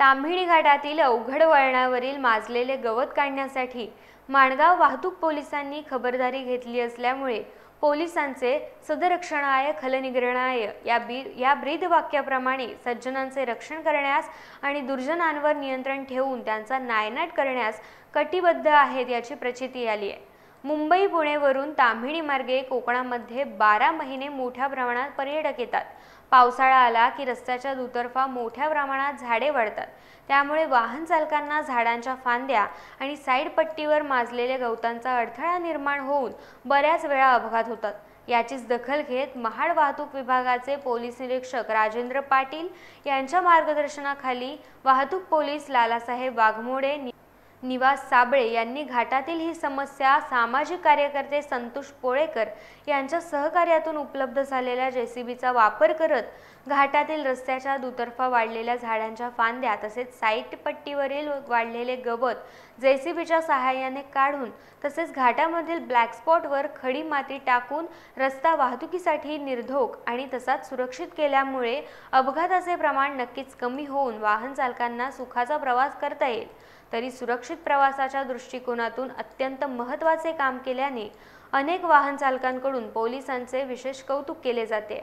तांभिणी घाटातील अवघड वळणावरील माजलेले गवत काढण्यासाठी माणगाव वाहतूक पोलिसांनी खबरदारी घेतली असल्यामुळे पोलिसांचे सदरक्षणाय खलनिग्रहणाय या बी या ब्रीद वाक्याप्रमाणे सज्जनांचे रक्षण करण्यास आणि दुर्जनांवर नियंत्रण ठेवून त्यांचा नायनाट करण्यास कटिबद्ध आहेत याची प्रचिती आली आहे. मुंबई पुणेवरून ताम्हिणी मार्गे कोकणामध्ये बारा महिने मोठ्या प्रमाणात पर्यटक येतात. पावसाळा आला की रस्त्याच्या दुतर्फा मोठ्या प्रमाणात झाडे वाढतात. त्यामुळे वाहन चालकांना झाडांच्या फांद्या आणि साईड पट्टीवर माजलेल्या गवतांचा अडथळा निर्माण होऊन बऱ्याच वेळा अपघात होतात. याचीच दखल घेत महाड वाहतूक विभागाचे पोलीस निरीक्षक राजेंद्र पाटील यांच्या मार्गदर्शनाखाली वाहतूक पोलीस लालासाहेब वाघमोडे निवास साबळे यांनी घाटातील ही समस्या सामाजिक कार्यकर्ते संतोष पोळेकर यांच्या सहकार्यातून उपलब्ध झालेल्या जेसीबीचा वापर करत घाटातील रस्त्याच्या दुतर्फा वाढलेल्या झाडांच्या फांद्या तसेच साईट पट्टीवरील वाढलेले गवत जेसीबीच्या सहाय्याने काढून तसेच घाटामधील ब्लॅक स्पॉटवर खडी माती टाकून रस्ता वाहतुकीसाठी निर्धोक आणि तसाच सुरक्षित केल्यामुळे अपघाताचे प्रमाण नक्कीच कमी होऊन वाहन चालकांना सुखाचा प्रवास करता येईल. तरी सुरक्षा सुरक्षित प्रवासाच्या दृष्टिकोनातून अत्यंत महत्त्वाचे काम केल्याने अनेक वाहन चालकांकडून पोलिसांचे विशेष कौतुक केले जाते.